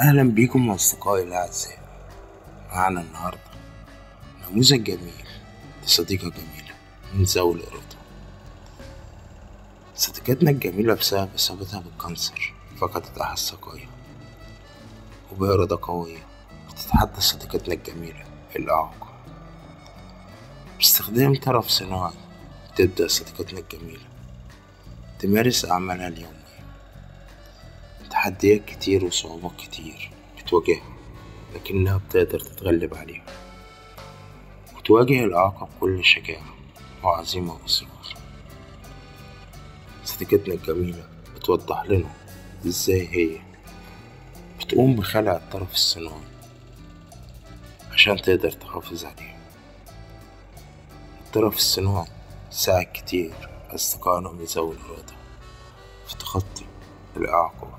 أهلا بيكم أصدقائي. الأعزاء معنا النهاردة نموذج جميل. لصديقة جميلة من ذوي الإرادة. صديقتنا الجميلة بسبب إصابتها بالكانسر فقدت أحد ساقيها وبإرادة قوية بتتحدى صديقتنا الجميلة الإعاقة باستخدام طرف صناعي تبدأ صديقتنا الجميلة تمارس أعمالها اليومية. تحديات كتير وصعوبات كتير بتواجهها لكنها بتقدر تتغلب عليها. وتواجه الإعاقة بكل شجاعة وعزيمة وإصرار صديقتنا الجميلة بتوضح لنا إزاي هي بتقوم بخلع الطرف الصناعي عشان تقدر تحافظ عليه الطرف الصناعي ساعد كتير أصدقائنا من ذوي الإرادة في تخطي الإعاقة